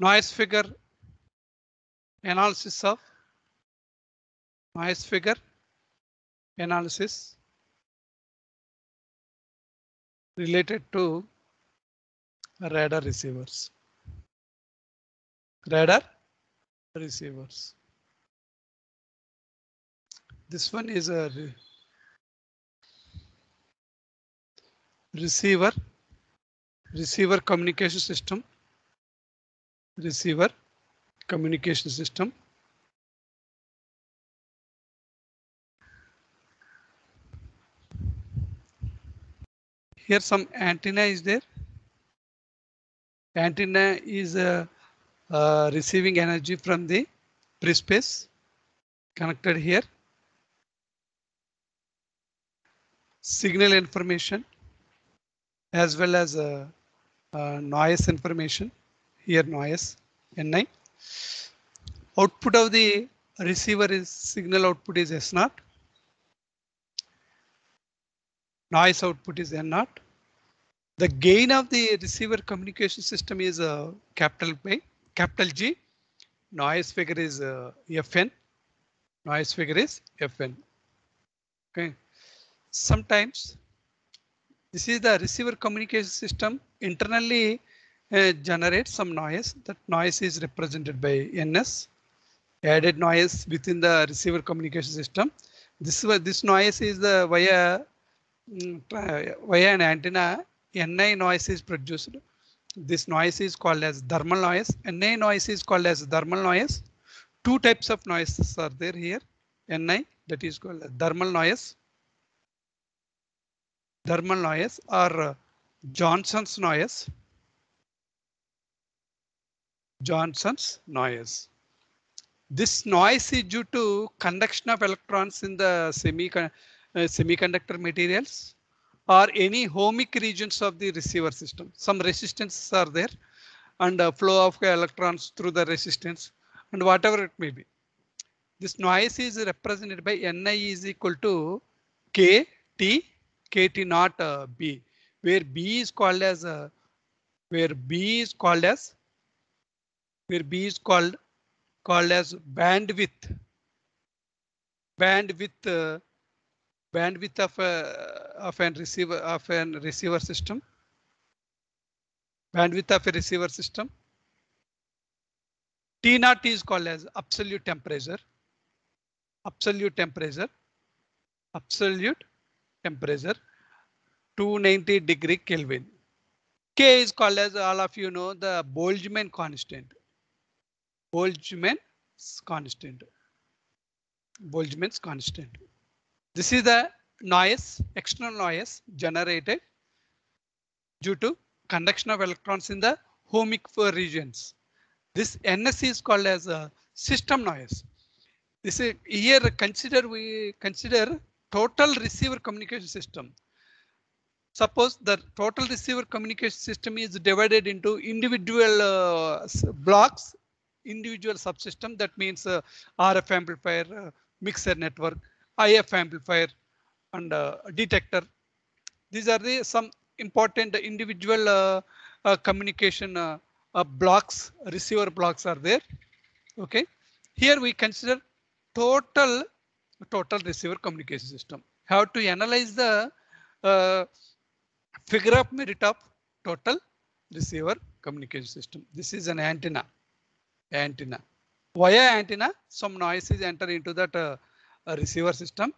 noise figure analysis of noise figure analysis related to radar receivers. Radar receivers. This one is a re receiver receiver communication system receiver communication system. Here some antenna is there. Antenna is uh, uh, receiving energy from the free-space connected here. Signal information as well as uh, uh, noise information here noise ni output of the receiver is signal output is s naught noise output is n naught the gain of the receiver communication system is a uh, capital capital G. Noise figure is uh, Fn. Noise figure is Fn. Okay. Sometimes this is the receiver communication system internally generates some noise. That noise is represented by NS. Added noise within the receiver communication system. This this noise is the via mm, via an antenna Ni noise is produced. This noise is called as thermal noise. Ni noise is called as thermal noise. Two types of noises are there here. Ni that is called thermal noise. Thermal noise or uh, Johnson's noise. Johnson's noise. This noise is due to conduction of electrons in the semi uh, semiconductor materials or any ohmic regions of the receiver system. Some resistances are there and uh, flow of electrons through the resistance and whatever it may be. This noise is represented by Ni is equal to K T K T not uh, B, where B is called as uh, where B is called as where B is called called as bandwidth. Bandwidth uh, bandwidth of a of an receiver of an receiver system. Bandwidth of a receiver system. T naught is called as absolute temperature. Absolute temperature. Absolute temperature. 290 degree Kelvin. K is called as all of you know the Boltzmann constant Boltzmann's constant Boltzmann's constant this is the noise, external noise generated due to conduction of electrons in the ohmic regions. This NS is called as a system noise. This is here consider we consider total receiver communication system. Suppose the total receiver communication system is divided into individual uh, blocks, individual subsystem. That means uh, RF amplifier, uh, mixer network, IF amplifier and uh, detector. These are the some important individual uh, uh, communication blocks, receiver blocks are there. Okay. Here we consider total total receiver communication system. How to analyze the figure of merit of total receiver communication system. This is an antenna. Antenna. Via antenna, some noises enter into that receiver system.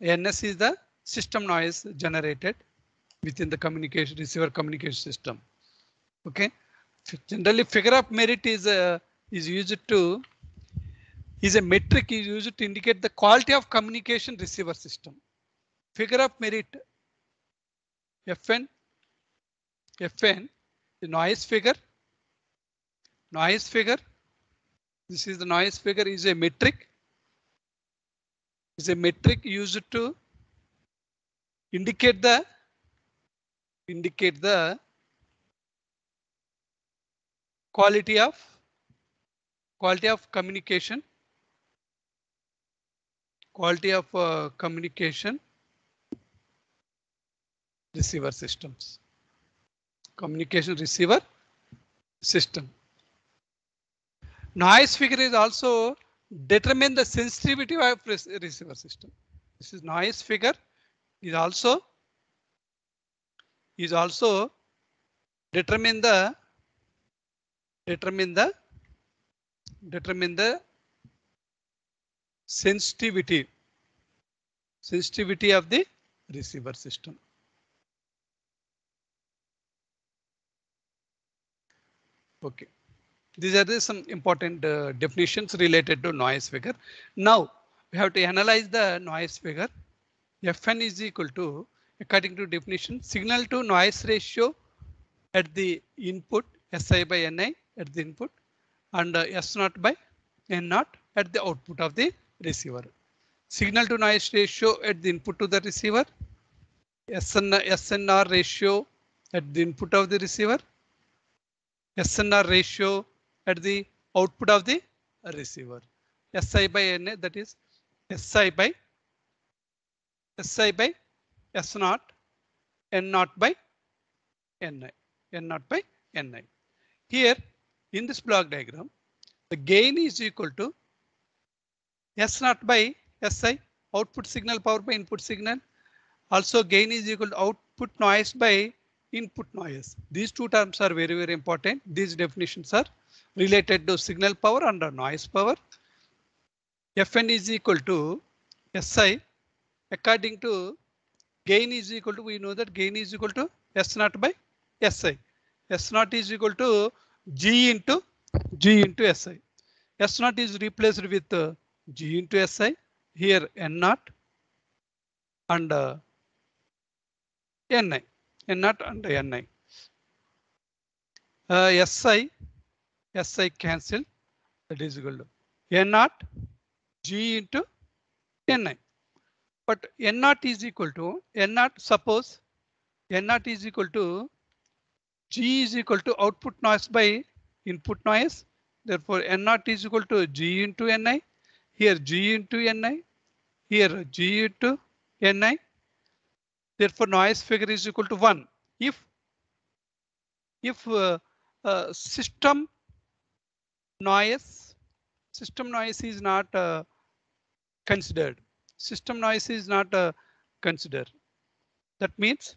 NS is the system noise generated within the communication receiver communication system. Okay. Generally, figure of merit is uh, is used to is a metric is used to indicate the quality of communication receiver system. Figure of merit Fn Fn the noise figure noise figure this is the noise figure is a metric. Is a metric used to indicate the indicate the quality of quality of communication. Quality of uh, communication. Receiver systems. Communication receiver system Noise figure is also determine the sensitivity of receiver system. This is noise figure is also is also determine the determine the determine the sensitivity sensitivity of the receiver system. Okay, these are some important uh, definitions related to noise figure. Now we have to analyze the noise figure. Fn is equal to according to definition signal to noise ratio at the input Si by Ni at the input and uh, S naught by N naught at the output of the receiver. Signal to noise ratio at the input to the receiver. SN, SNR ratio at the input of the receiver. SNR ratio at the output of the receiver. Si by Na that is Si by Si by S naught N naught by Ni. N naught by Ni. Here in this block diagram, the gain is equal to S naught by Si output signal power by input signal. Also gain is equal to output noise by input noise. These two terms are very, very important. These definitions are related to signal power and noise power. Fn is equal to Si according to gain is equal to we know that gain is equal to S naught by Si. S naught is equal to G into G into Si. S naught is replaced with uh, G into Si. Here N naught and uh, Ni. N naught and Ni. Uh, Si, Si cancel. That is equal to N naught G into Ni. But N naught is equal to N naught. Suppose N naught is equal to G is equal to output noise by input noise. Therefore, N naught is equal to G into Ni. Here G into Ni. Here G into Ni. Therefore, noise figure is equal to 1. If if uh, uh, system noise system noise is not uh, considered. System noise is not uh, considered. That means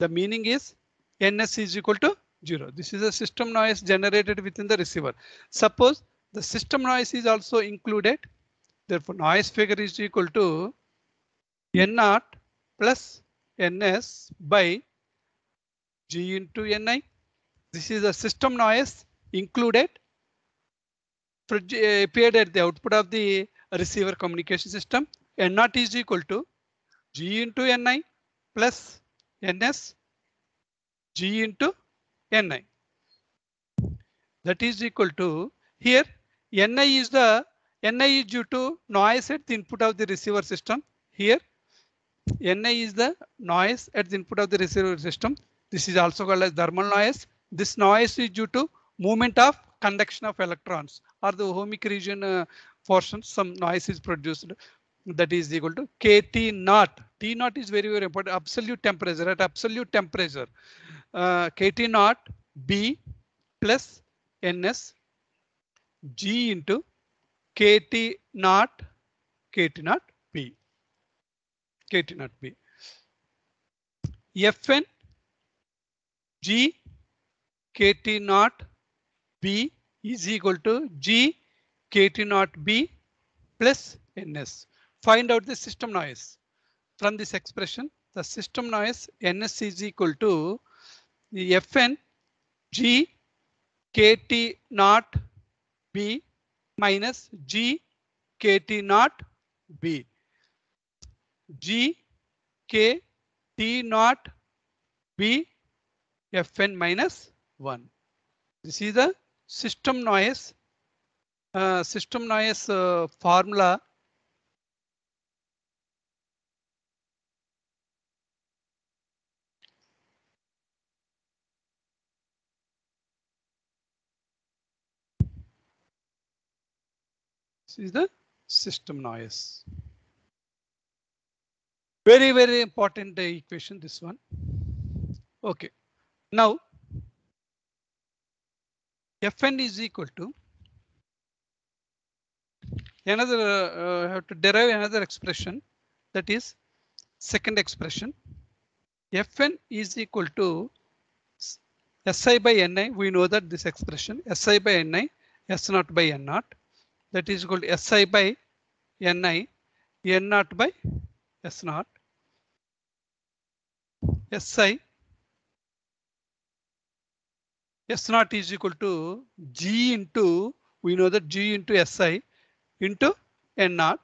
the meaning is ns is equal to 0 this is a system noise generated within the receiver. Suppose the system noise is also included. Therefore noise figure is equal to n naught plus ns by g into ni this is a system noise included Eh, appeared at the output of the receiver communication system. N naught is equal to G into Ni plus Ns G into Ni. That is equal to here Ni is the Ni is due to noise at the input of the receiver system. Here Ni is the noise at the input of the receiver system. This is also called as thermal noise. This noise is due to movement of conduction of electrons or the ohmic region uh, portion some noise is produced that is equal to kT naught. T naught is very very important absolute temperature at absolute temperature uh, kT naught B plus NS G into kT naught kT naught B kT naught B Fn G kT naught B is equal to G kT naught B plus Ns. Find out the system noise. From this expression, the system noise Ns is equal to Fn G kT naught B minus G kT naught B. G K T naught B Fn minus 1. This is the system noise uh, system noise uh, formula. This is the system noise. Very very important uh, equation this one. Okay. Now Fn is equal to another uh, have to derive another expression that is second expression. Fn is equal to si by ni we know that this expression si by ni s naught by n naught that is equal to si by ni n naught by s naught si s naught is equal to g into we know that g into si into n naught.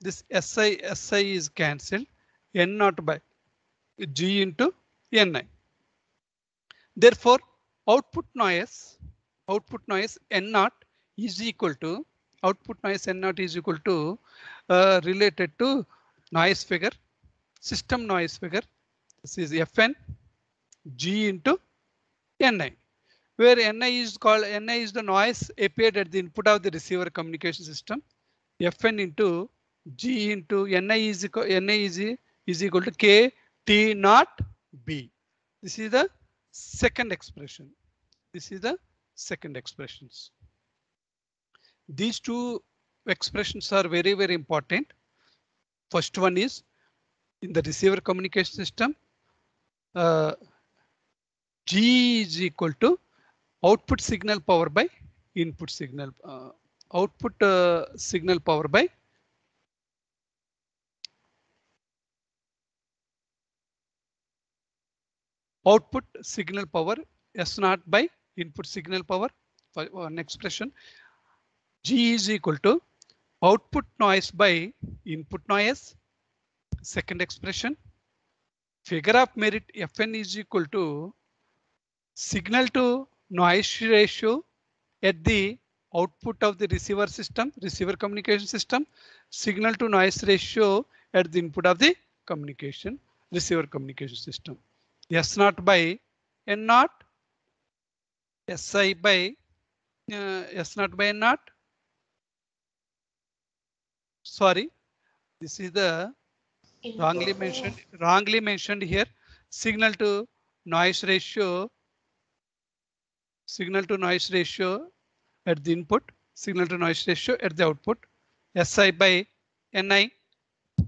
This si si is cancelled n naught by g into ni therefore output noise output noise n naught is equal to output noise n naught is equal to uh, related to noise figure system noise figure this is fn g into ni where ni is called ni is the noise appeared at the input of the receiver communication system. Fn into g into ni is equal ni is, is equal to k t naught b. This is the second expression. This is the second expressions. These two expressions are very very important. First one is in the receiver communication system uh, g is equal to output signal power by input signal uh, output uh, signal power by output signal power s naught by input signal power for an expression g is equal to output noise by input noise second expression figure of merit fn is equal to signal to noise ratio at the output of the receiver system receiver communication system signal to noise ratio at the input of the communication receiver communication system. S naught by n naught si by uh, s by n naught. Sorry this is the wrongly mentioned wrongly mentioned here. Signal to noise ratio signal to noise ratio at the input signal to noise ratio at the output si by ni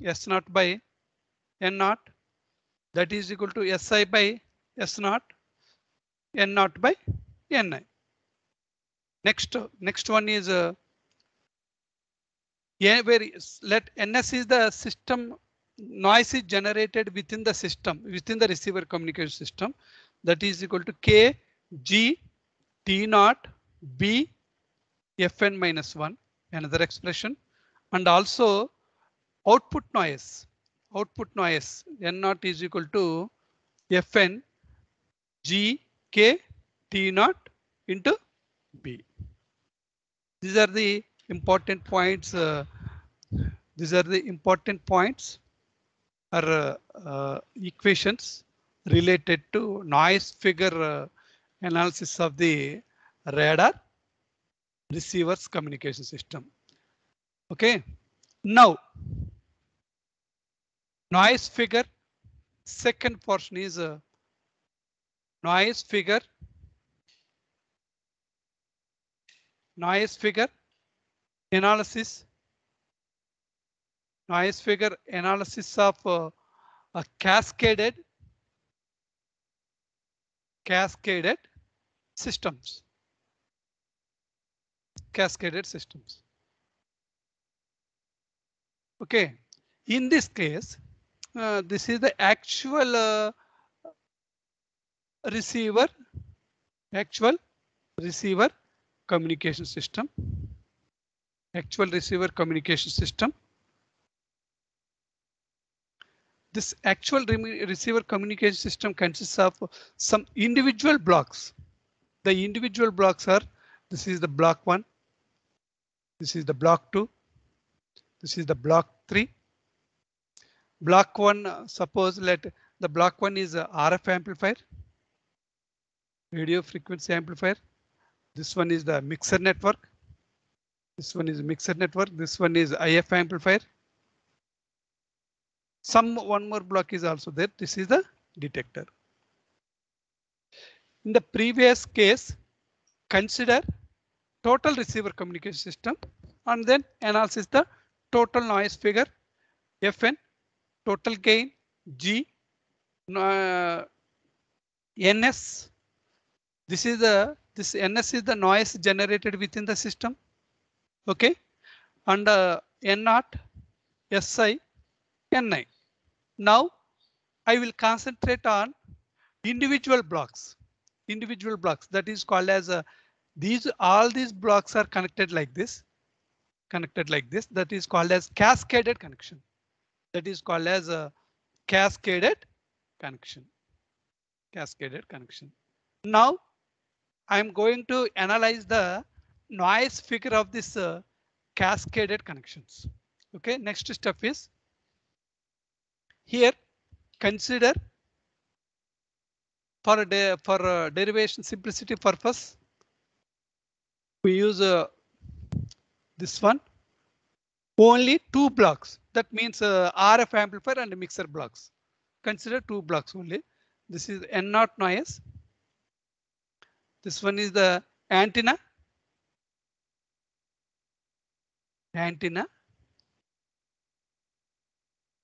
s naught by n naught that is equal to si by s naught n naught by ni. Next next one is uh, yeah, where let ns is the system noise is generated within the system within the receiver communication system that is equal to k g t naught b fn minus 1 another expression. And also output noise output noise n naught is equal to fn g k t naught into b. These are the important points uh, these are the important points or uh, uh, equations related to noise figure uh, analysis of the radar receivers communication system. Okay, now noise figure second portion is uh, noise figure noise figure analysis noise figure analysis of uh, a cascaded cascaded systems. Cascaded systems. Okay in this case uh, this is the actual uh, receiver actual receiver communication system. Actual receiver communication system this actual receiver communication system consists of some individual blocks. The individual blocks are, this is the block one. This is the block two. This is the block three. Block one, uh, suppose let the block one is a RF amplifier, radio frequency amplifier. This one is the mixer network. This one is mixer network. This one is IF amplifier some one more block is also there. This is the detector. In the previous case, consider total receiver communication system and then analysis the total noise figure Fn, total gain G, uh, NS. This is the this NS is the noise generated within the system. Okay, and uh, N naught, SI, Ni. Now I will concentrate on individual blocks. Individual blocks. That is called as a these all these blocks are connected like this connected like this. That is called as cascaded connection. That is called as a cascaded connection cascaded connection. Now i'm going to analyze the noise figure of this uh, cascaded connections. Okay next step is here consider for a for a derivation simplicity purpose we use uh, this one only two blocks. That means uh, RF amplifier and mixer blocks. Consider two blocks only. This is N naught noise. This one is the antenna. Antenna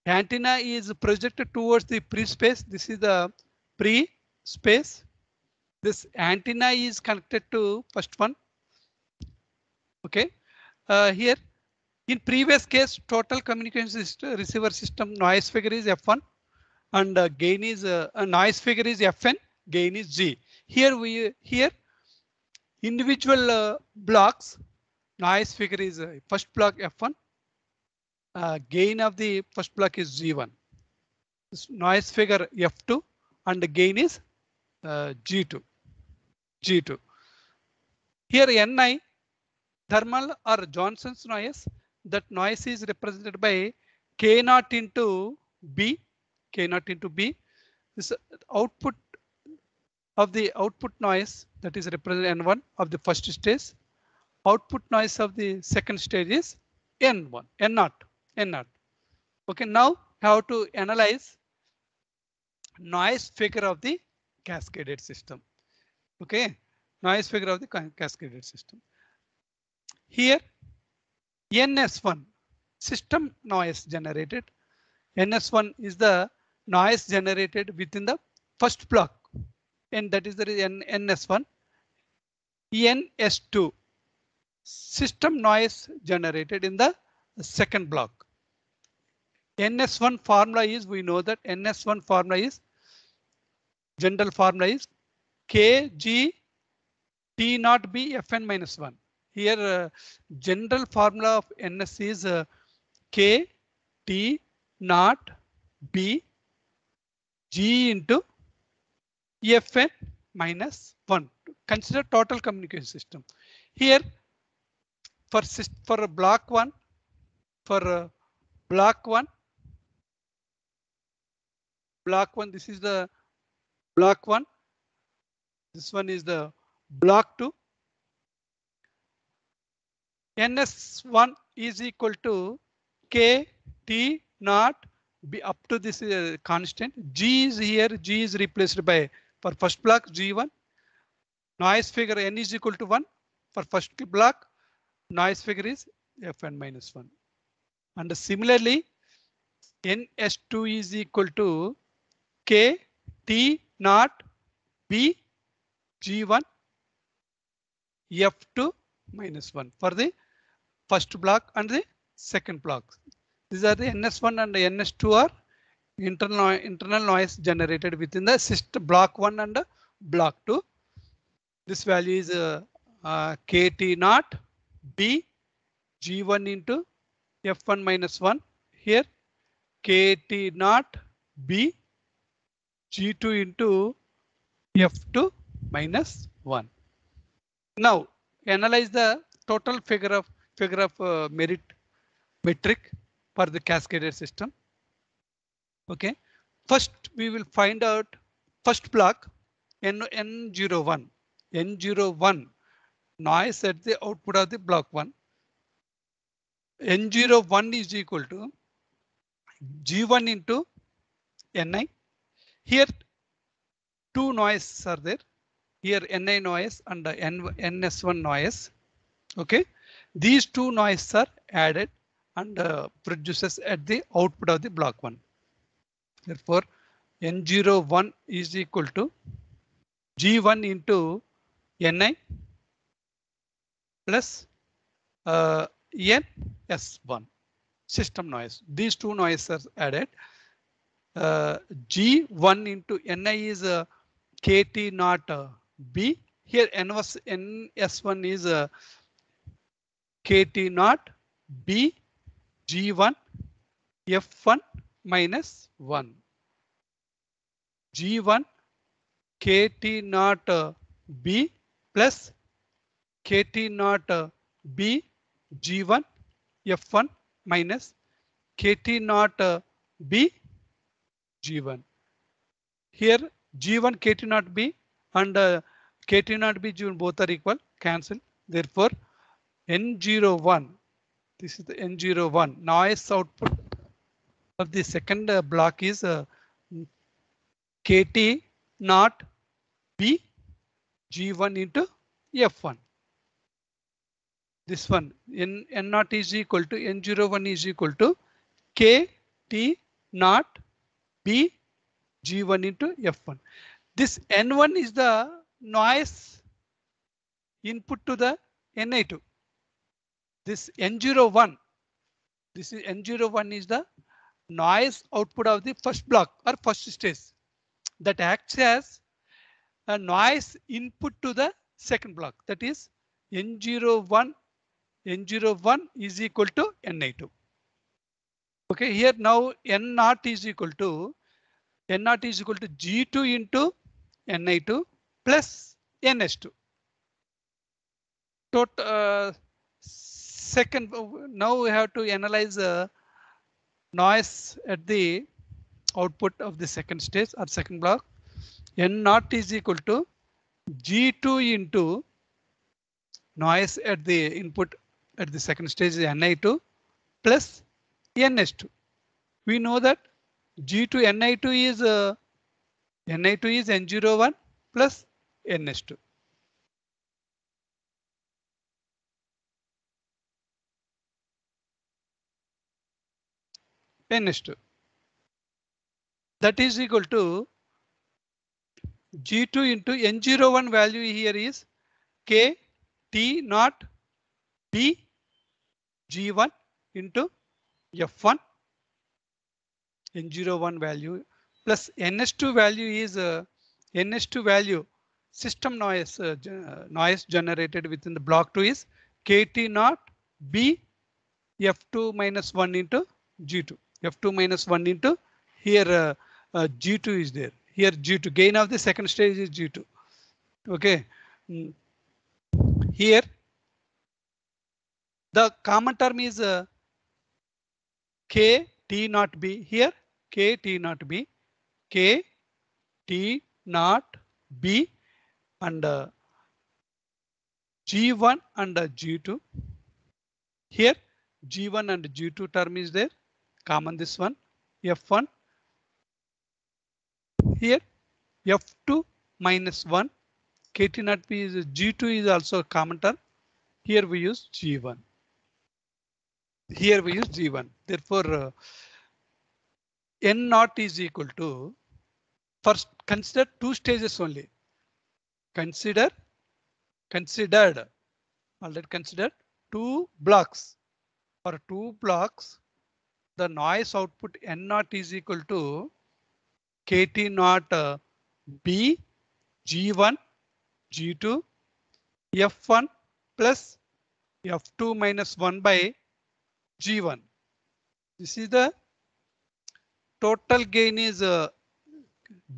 antenna is projected towards the free-space. This is the free-space. This antenna is connected to first one. Okay. Uh, here in previous case total communication system receiver system noise figure is f1 and uh, gain is uh, noise figure is fn gain is g. Here we here individual uh, blocks noise figure is uh, first block f1 uh, gain of the first block is G1. This noise figure F2 and the gain is uh, G2. G2. Here Ni, thermal or Johnson's noise, that noise is represented by K0 into B, K0 into B. This output of the output noise that is represented N1 of the first stage. Output noise of the second stage is N1, N0 and not. Okay, now how to analyze noise figure of the cascaded system. Okay, noise figure of the cascaded system. Here, NS1 system noise generated. NS1 is the noise generated within the first block, and that is the NS1. NS2 system noise generated in the second block. NS1 formula is we know that NS1 formula is general formula is KG T naught B Fn minus 1. Here uh, general formula of NS is uh, K T naught B G into Fn minus 1. Consider total communication system. Here for for block 1 for uh, block 1 block 1 this is the block 1 this one is the block 2 ns1 is equal to k t naught be up to this uh, constant. G is here g is replaced by for first block g1 noise figure n is equal to 1 for first block. Noise figure is fn minus 1 and similarly ns2 is equal to k t naught b g1 f2 minus 1 for the first block and the second block. These are the NS1 and the NS2 are internal, internal noise generated within the system block 1 and block 2. This value is uh, uh, KT naught B G1 into F1 minus 1. Here KT naught B G2 into F2 minus 1. Now analyze the total figure of figure of uh, merit metric for the cascaded system. Okay, first we will find out first block N N01 N01 noise at the output of the block 1. N01 is equal to G1 into Ni. Here two noises are there. Here Ni noise and N NS1 noise. Okay, these two noises are added and uh, produces at the output of the block one. Therefore, N01 is equal to G1 into Ni plus uh, NS1 system noise. These two noises are added. Uh, G1 into Ni is uh, KT not uh, B. Here N was NS1 is uh, KT not B G1 F1 minus 1. G1 KT not uh, B plus KT not uh, B G1 F1 minus KT not uh, B G1. Here G1 KT not B and uh, KT not B G1 both are equal cancel. Therefore N01 this is the N01 noise output of the second uh, block is uh, KT not B G1 into F1. This one N, N naught is equal to N01 is equal to KT not B G1 into F1. This N1 is the noise input to the Na2. This N01, this is N01 is the noise output of the first block or first stage that acts as a noise input to the second block that is N01 N01 is equal to Na2. Okay, here now N naught is equal to N naught is equal to G2 into Na2 plus NS2. Total uh, second now we have to analyze the noise at the output of the second stage or second block. N naught is equal to G2 into noise at the input at the second stage is Ni2 plus NS2. We know that G2 Ni2 is uh, Ni2 is N01 plus NS2. NS2. That is equal to G2 into N01 value here is K T naught B G1 into F1 N01 value plus NS2 value is uh, NS2 value system noise uh, noise generated within the block 2 is KT naught B F2 minus 1 into G2 F2 minus 1 into here uh, uh, G2 is there. Here G2 gain of the second stage is G2 okay? Mm. here the common term is uh, K T not B here K T not B K T not B and uh, G1 and uh, G2 here G1 and G2 term is there common this one F1 here F2 minus 1 KT not B is G2 is also a common term here we use G1 here we use G1. Therefore, uh, N naught is equal to first consider two stages only. Consider considered already considered two blocks for two blocks the noise output N naught is equal to KT naught uh, B G1 G2 F1 plus F2 minus 1 by G1. This is the total gain is uh,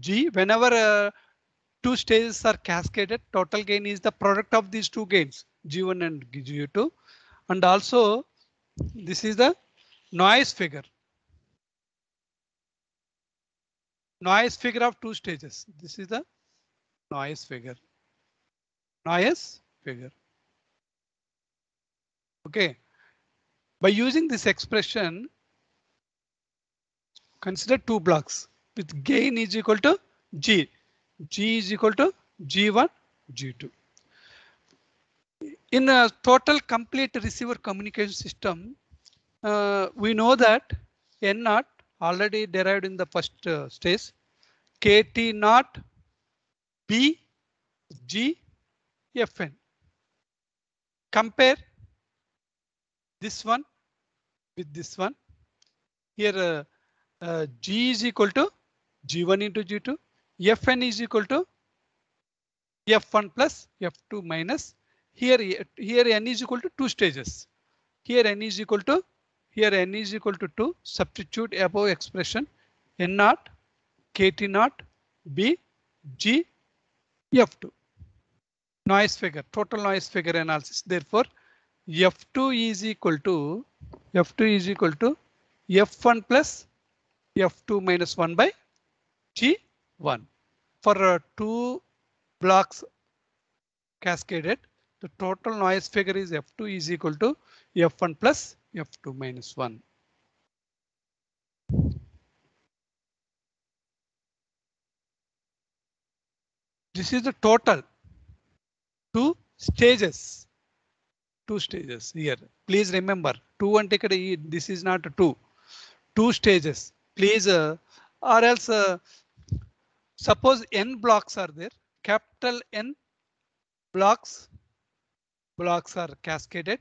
G. Whenever uh, two stages are cascaded, total gain is the product of these two gains, G1 and G2. And also this is the noise figure. Noise figure of two stages. This is the noise figure. Noise figure. Okay. By using this expression, consider two blocks with gain is equal to G. G is equal to G1, G2. in a total complete receiver communication system, uh, we know that N naught already derived in the first uh, stage, KT naught B G Fn. Compare this one with this one. Here uh, uh, G is equal to G1 into G2. Fn is equal to F1 plus F2 minus. Here, here n is equal to two stages. Here n is equal to here n is equal to 2. Substitute above expression n naught kt naught b g f2 noise figure total noise figure analysis therefore f2 is equal to f2 is equal to f1 plus f2 minus 1 by g1 for uh, two blocks cascaded the total noise figure is f2 is equal to f1 plus f2 minus 1. This is the total two stages. Two stages here. Please remember two and take it. This is not two. Two stages. Please uh, or else uh, suppose n blocks are there. Capital N blocks blocks are cascaded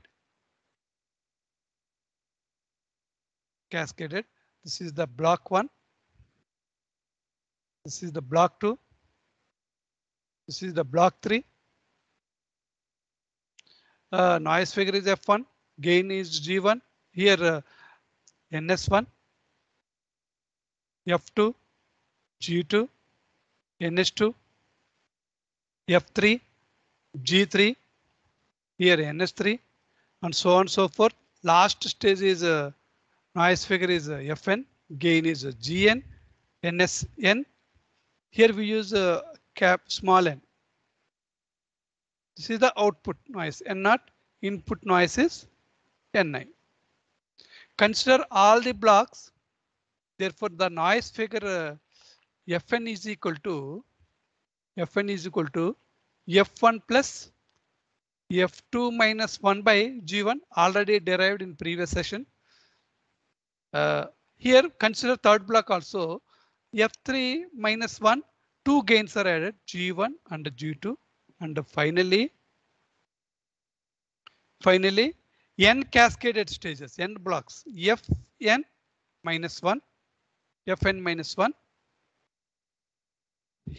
cascaded. This is the block one. This is the block two. This is the block three. Noise figure is F1, gain is G1. Here uh, NS1, F2, G2, NS2, F3, G3, here NS3, and so on and so forth. Last stage is uh, noise figure is uh, Fn, gain is uh, Gn, NSN. Here we use uh, cap small n. This is the output noise and not input noise is Ni. Consider all the blocks. Therefore, the noise figure uh, Fn is equal to Fn is equal to F1 plus F2 minus 1 by G1 already derived in previous session. Uh, here consider third block also F3 minus 1 two gains are added G1 and G2 and finally finally n cascaded stages n blocks Fn minus 1 Fn minus 1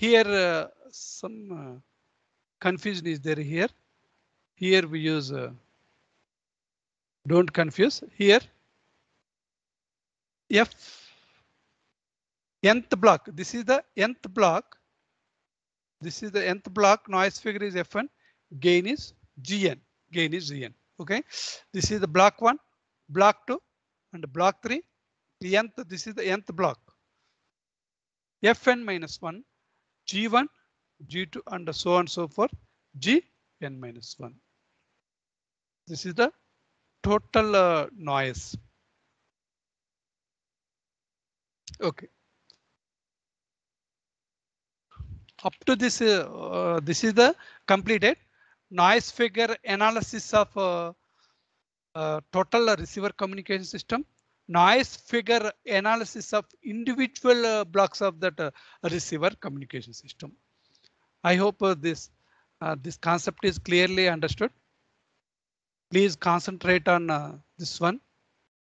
here uh, some uh, confusion is there here here we use uh, don't confuse here F nth block. This is the nth block. This is the nth block. Noise figure is F1. Gain is Gn. Gain is Gn. Okay. This is the block one, block two, and block three. The nth. This is the nth block. Fn minus one, G1, G2, and so on and so forth. Gn minus one. This is the total uh, noise. Okay. Up to this, uh, this is the completed noise figure analysis of uh, uh, total receiver communication system, noise figure analysis of individual uh, blocks of that receiver communication system. I hope this this concept is clearly understood. Please concentrate on this one.